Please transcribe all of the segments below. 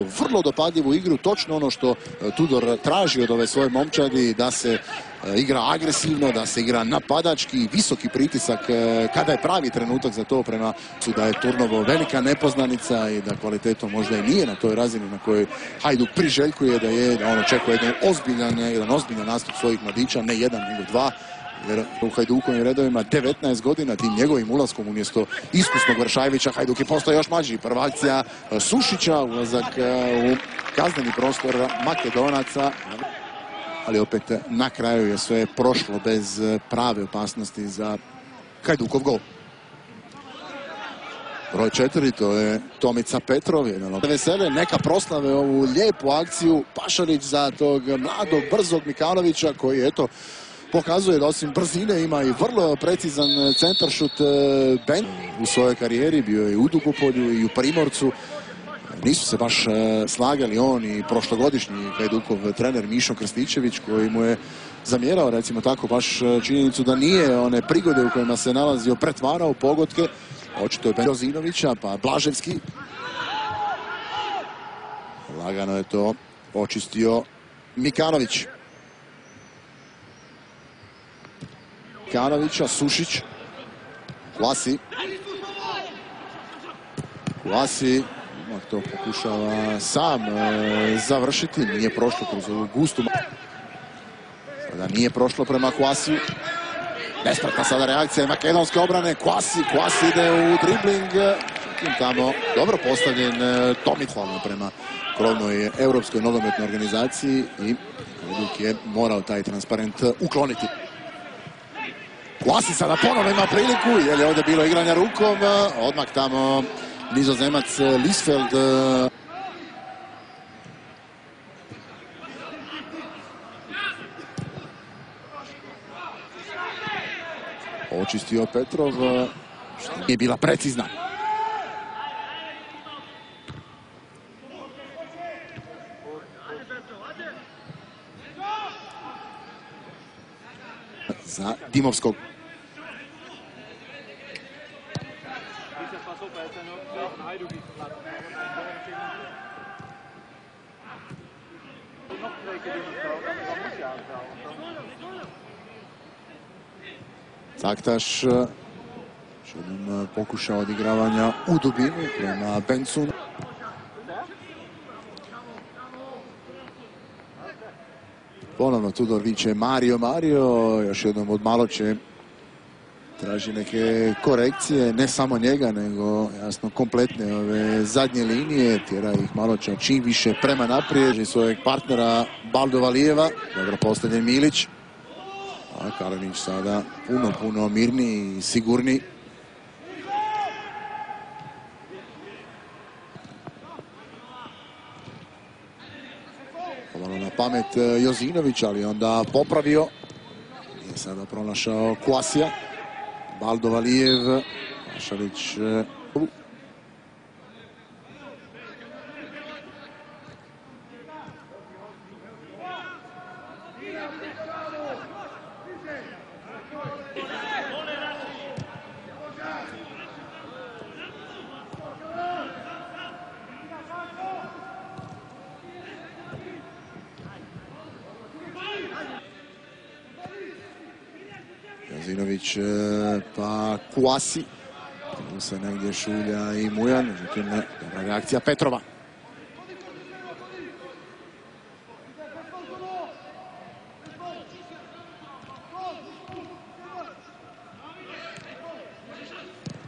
vrlo dopadljivu igru, točno ono što e, Tudor traži od ove svoje momčadi, da se e, igra agresivno, da se igra napadački, visoki pritisak, e, kada je pravi trenutak za to prema su da je Turnovo velika nepoznanica i da kvalitetom možda i nije na toj razini na kojoj Hajduk priželjkuje da je, da on očekuje jedan ozbiljan, jedan ozbiljan nastup svojih mladića, ne jedan nego dva, jer u Hajdukovim redovima 19 godina tim njegovim ulaskom umjesto iskusnog Vršajvića Hajduk je postao još mlađi. Prva akcija e, Sušića, ulazak e, u kazneni prostor Makedonaca. Ali opet na kraju je sve prošlo bez e, prave opasnosti za Hajdukov gol. Broj četiri, to je Tomica Petrov, jedan vesele, neka proslave ovu lijepu akciju. Pašarić za tog mladog, brzog Mikanovića koji, eto, pokazuje da osim brzine ima i vrlo precizan centaršut e, Ben u svojoj karijeri. Bio je u Dugopolju i u Primorcu. Nisu se baš e, slagali on i prošlogodišnji Hajdukov trener Mišo Krstičević koji mu je zamjerao recimo tako baš činjenicu da nije one prigode u kojima se nalazio pretvarao pogodke. Očito je Ben Jozinovića pa Blaževski. Lagano je to očistio Mikanović. Kanovića, Sušić. Kvasi. Kvasi. To pokušava sam e, završiti. Nije prošlo kroz ovu gustu. Sada nije prošlo prema Kvasiju. Nespretna sada reakcija makedonske obrane. Kvasi, Kvasi ide u dribling. tamo dobro postavljen e, Tomi hvalno prema krovnoj Europskoj nogometnoj organizaciji i Duk je morao taj transparent ukloniti. Lasi sada ponovno ima priliku, jer je ovdje bilo igranja rukom. Odmah tamo nizozemac Lisfeld. Očistio Petrov, što nije bila precizna. Za Dimovskog. Caktaš još jednom pokušao odigravanja u dubinu prema Bencunu. Ponovno Tudor viče Mario, Mario, još jednom od malo će traži neke korekcije, ne samo njega, nego jasno kompletne ove zadnje linije, tjera ih malo će čim više prema naprijed svojeg partnera Baldo Valijeva, dobro postavljen Milić. A Kalinić sada puno, puno mirniji i sigurniji. Pomalo na pamet e, Jozinović, ali onda popravio. Nije sada pronašao Kvasija. Baldo Valiev, Vasalic e, pa Kuasi. Tu se negdje šulja i Mujan, međutim ne, dobra reakcija Petrova.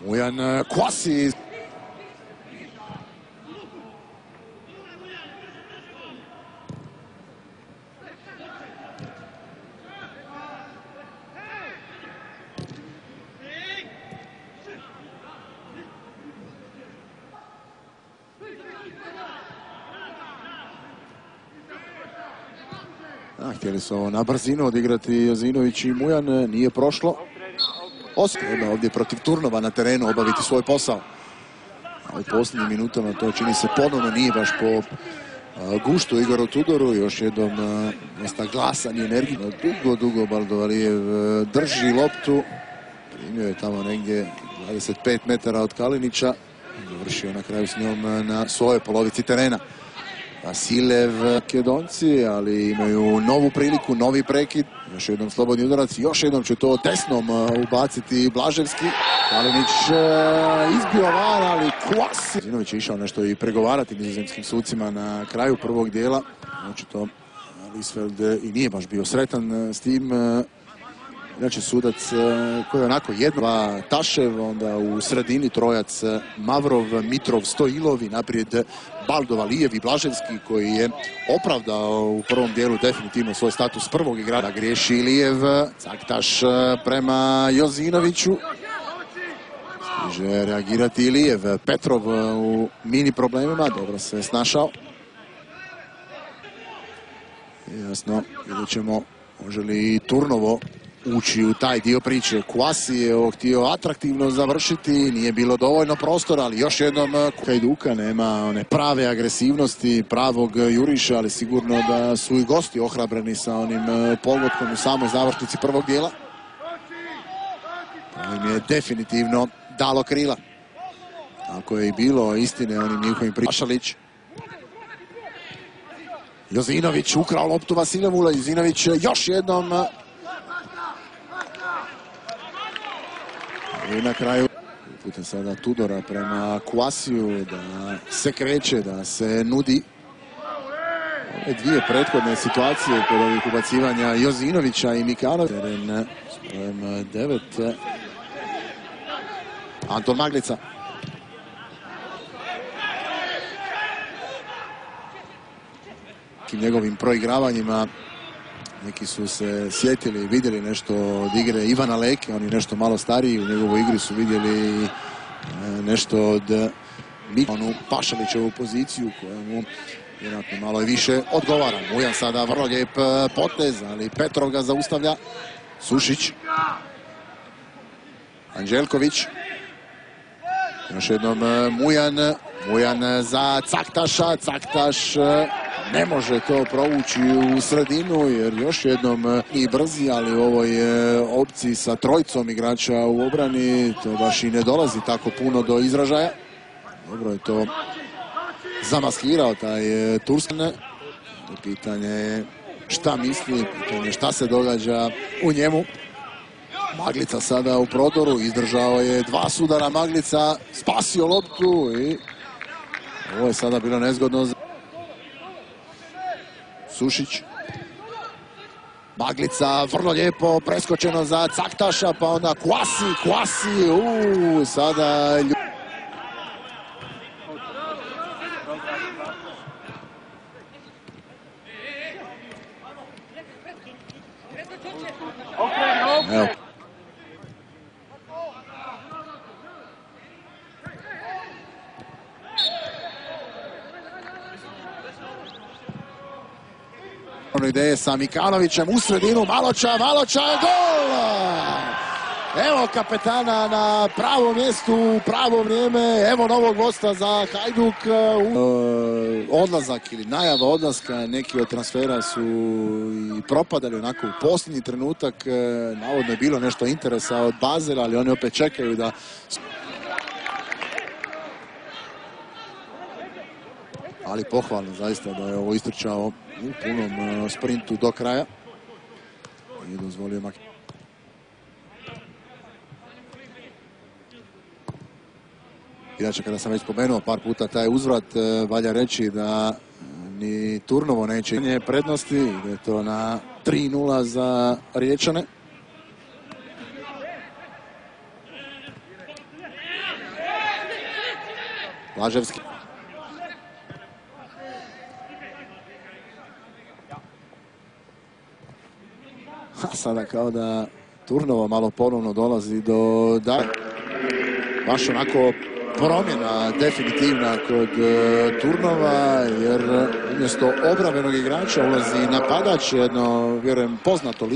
Mujan e, Kuasi htjeli su na brzinu odigrati Jozinović i Mujan, nije prošlo. Oskrbno ovdje protiv Turnova na terenu obaviti svoj posao. A u posljednjim minutama to čini se ponovno nije baš po guštu Igoru Tudoru. Još jednom dosta glasan i energijno. Dugo, dugo Baldovalijev drži loptu. Primio je tamo negdje 25 metara od Kalinića. Završio na kraju s njom na svojoj polovici terena. Vasilev Makedonci, ali imaju novu priliku, novi prekid. Još jednom slobodni udarac, još jednom će to desnom uh, ubaciti Blaževski. Kalinić uh, izbio van, ali Kvasi. Zinović je išao nešto i pregovarati nizozemskim sucima na kraju prvog dijela. to Lisfeld i nije baš bio sretan s tim. Inače sudac koji je onako jedno, Tašev, onda u sredini trojac Mavrov, Mitrov, Stojilov i naprijed Baldova, Lijev i Blaževski koji je opravdao u prvom dijelu definitivno svoj status prvog igrača. Griješi Lijev, Caktaš prema Jozinoviću. Stiže reagirati Ilijev, Petrov u mini problemima, dobro se snašao. Jasno, vidjet ćemo može li Turnovo ući u taj dio priče. Kvasi je ovo htio atraktivno završiti, nije bilo dovoljno prostora, ali još jednom eh, Kajduka nema one prave agresivnosti, pravog juriša, ali sigurno da su i gosti ohrabreni sa onim eh, pogotkom u samoj završnici prvog dijela. Im je definitivno dalo krila. Ako je i bilo istine onim njihovim Pašalić. Jozinović ukrao loptu Vasiljevu, Jozinović još jednom I na kraju putem sada Tudora prema Kvasiju da se kreće, da se nudi. Ove dvije prethodne situacije kod ovih ubacivanja Jozinovića i Mikanovića. Teren s devet. Anton Maglica. njegovim proigravanjima neki su se sjetili i vidjeli nešto od igre Ivana Leke, oni nešto malo stariji, u njegovoj igri su vidjeli e, nešto od onu Pašalićevu poziciju koja mu vjerojatno malo i više odgovara. Mujan sada vrlo lijep e, potez, ali Petrov ga zaustavlja. Sušić. Anđelković. Još jednom e, Mujan. Mujan za Caktaša. Caktaš ne može to provući u sredinu jer još jednom e, i brzi, ali u ovoj e, opciji sa trojcom igrača u obrani to baš i ne dolazi tako puno do izražaja. Dobro je to zamaskirao taj e, Turskan. Pitanje je šta misli, pitanje šta se događa u njemu. Maglica sada u prodoru, izdržao je dva sudara Maglica, spasio loptu i ovo je sada bilo nezgodno za... Sušić. Maglica, vrlo lijepo, preskočeno za Caktaša, pa onda Kvasi, Kvasi, uuu, sada... Evo. Ideje sa Mikanovićem u sredinu, Maloča je gol! Evo kapetana na pravom mjestu, u pravo vrijeme, evo novog gosta za Hajduk. Odlazak ili najava odlaska, neki od transfera su i propadali onako u posljednji trenutak. E, navodno je bilo nešto interesa od Bazela, ali oni opet čekaju da ali pohvalno zaista da je ovo istrčao u punom e, sprintu do kraja. I dozvolio Mak... Inače, kada sam već spomenuo par puta taj uzvrat, e, valja reći da ni Turnovo neće imati prednosti, ide to na 3-0 za Riječane. Laževski. Sada kao da Turnova malo ponovno dolazi do da baš onako promjena definitivna kod e, Turnova jer umjesto obravenog igrača ulazi napadač jedno vjerujem poznato